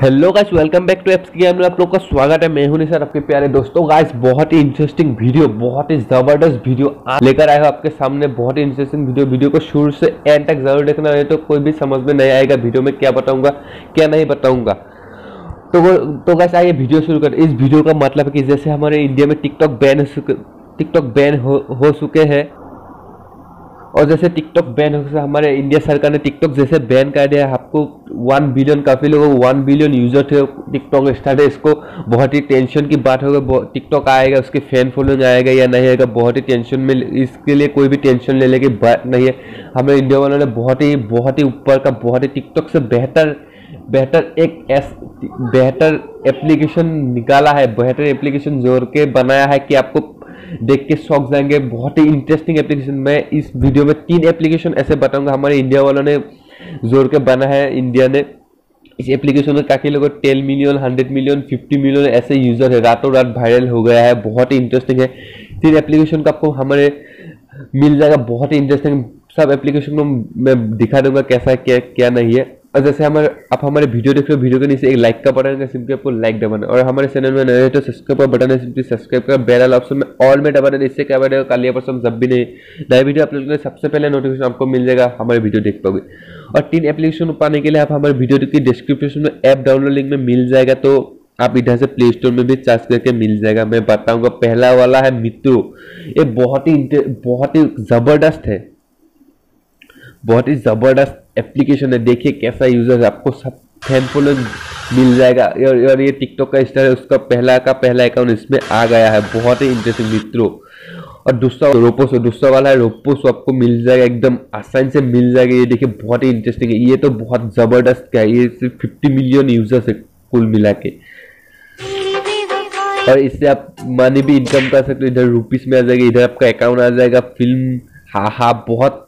Hello guys welcome back to apps game में आप लोग का स्वागत है। मैं हूँ सर आपके प्यारे दोस्तों। गाइस बहुत ही इंटरेस्टिंग वीडियो बहुत ही ज़बरदस्त वीडियो लेकर आया हूँ आपके सामने। बहुत ही इंटरेस्टिंग वीडियो वीडियो को शुरू से एंड तक ज़रूर देखना। है तो कोई भी समझ में नहीं आएगा वीडियो में क्या बताऊँगा क्या नहीं बताऊँगा। तो तो गाइस आइए वीडियो शुरू कर इस वीडियो का मतलब कि जैसे हमारे इंडिया में टिकटॉक बैन टिकटॉक बैन हो, हो चुके हैं और जैसे टिकटॉक बैन हो हमारे इंडिया सरकार ने टिकटॉक जैसे बैन कर दिया है, आपको वन बिलियन काफ़ी लोगों वन बिलियन यूज़र थे टिकटॉक स्टार्ट है, इसको बहुत ही टेंशन की बात होगा टिकटॉक आएगा, उसके फ़ैन फॉलोइंग आएगा या नहीं आएगा, बहुत ही टेंशन में, इसके लिए कोई भी टेंशन लेने की बात नहीं है। हमें इंडिया वालों ने बहुत ही बहुत ही ऊपर का, बहुत ही टिकटॉक से बेहतर बेहतर एक एस बेहतर एप्लीकेशन निकाला है, बेहतर एप्लीकेशन जोड़ के बनाया है कि आपको देख के शौक जाएँगे। बहुत ही इंटरेस्टिंग एप्लीकेशन मैं इस वीडियो में तीन एप्लीकेशन ऐसे बताऊँगा। हमारे इंडिया वालों ने ज़ोर के बना है इंडिया ने। इस एप्लीकेशन में काफ़ी लोगों ten million hundred million fifty million ऐसे यूज़र है। रातों रात वायरल हो गया है। बहुत ही इंटरेस्टिंग है। तीन एप्लीकेशन का आपको हमारे मिल जाएगा। बहुत ही इंटरेस्टिंग सब एप्लीकेशन को मैं दिखा दूँगा कैसा है, क्या क्या नहीं है। और जैसे हमारे, आप हमारे वीडियो देख रहे हो वीडियो के नीचे एक लाइक का बटन है सिंपली आपको लाइक दबाना और हमारे चैनल में नए तो सब्सक्राइब का बटन है सिंपली सब्सक्राइब का बेल ऑप्शन में ऑल में दबाना इससे क्या बनेगा, कल परसों जब भी नहीं नए वीडियो अपलोड करें सबसे पहले नोटिफिकेशन आपको मिल जाएगा, हमारे वीडियो देख पाओगे। और तीन एप्लीकेशन पाने के लिए आप हमारे वीडियो की डिस्क्रिप्शन में ऐप डाउनलोड लिंक में मिल जाएगा तो आप इधर से प्ले स्टोर में भी चार्ज करके मिल जाएगा। मैं बताऊँगा, पहला वाला है मित्रो। ये बहुत ही बहुत ही ज़बरदस्त है। बहुत ही ज़बरदस्त एप्लीकेशन है देखिए कैसा यूज़र आपको सब फॉलोइंग मिल जाएगा। और, ये टिकटॉक का स्टार है उसका पहला का पहला अकाउंट इसमें आ गया है बहुत ही इंटरेस्टिंग मित्रों। और दूसरा रोपोसो दूसरा वाला है रोपोसो आपको मिल जाएगा एकदम आसानी से मिल जाएगा। ये देखिए बहुत ही इंटरेस्टिंग है। ये तो बहुत ज़बरदस्त क्या है ये सिर्फ़ फिफ्टी मिलियन यूज़र्स है कुल मिला के। और इससे आप मनी भी इनकम कर सकते हो। इधर रुपीस में आ जाएगा इधर आपका अकाउंट आ जाएगा फ़िल्म हाँ हाँ बहुत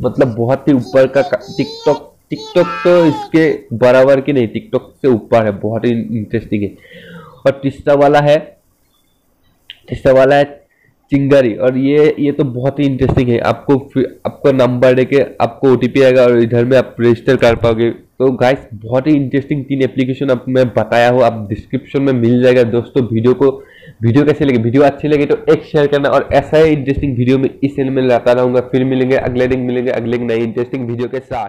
मतलब बहुत ही ऊपर का टिकटॉक टिकटॉक तो इसके बराबर की नहीं टिकटॉक से ऊपर है, बहुत ही इंटरेस्टिंग है। और तीसरा वाला है, तीसरा वाला है चिंगारी, और ये ये तो बहुत ही इंटरेस्टिंग है। आपको आपका नंबर देके आपको ओटीपी आएगा और इधर में आप रजिस्टर कर पाओगे। तो गाइस बहुत ही इंटरेस्टिंग तीन एप्लीकेशन अब मैं बताया हूँ, आप डिस्क्रिप्शन में मिल जाएगा। दोस्तों वीडियो को वीडियो कैसे लगे? वीडियो अच्छी लगे तो एक शेयर करना और ऐसा ही इंटरेस्टिंग वीडियो में इस चैनल में लाता रहूँगा। फिर मिलेंगे, अगले दिन मिलेंगे, अगले नई इंटरेस्टिंग वीडियो के साथ।